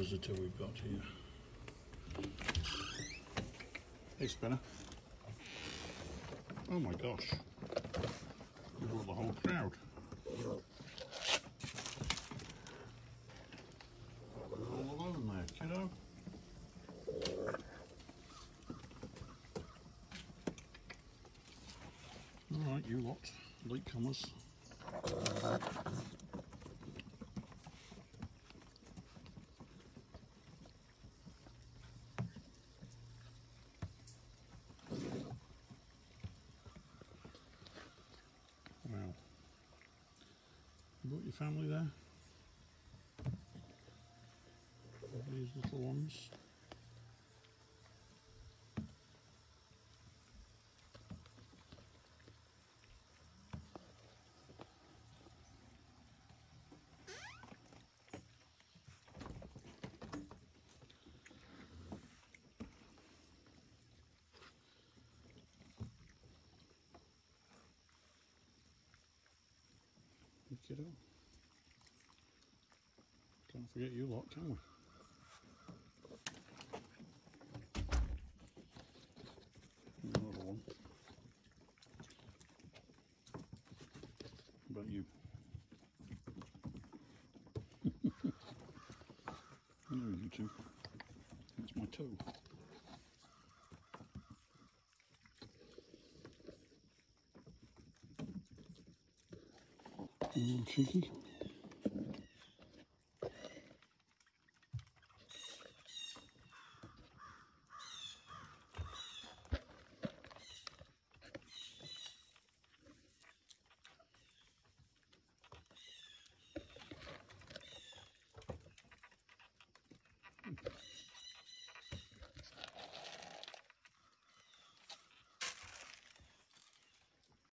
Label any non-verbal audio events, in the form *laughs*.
visitor we've got here. Hey, Spinner. Oh my gosh. You've got the whole crowd. All alone there, kiddo. Alright, you lot, latecomers. You got your family there? These little ones. Kiddo. Can't forget you lot, can we? Another one. How about you? *laughs* no, you two. That's my toe. 嗯吃鸡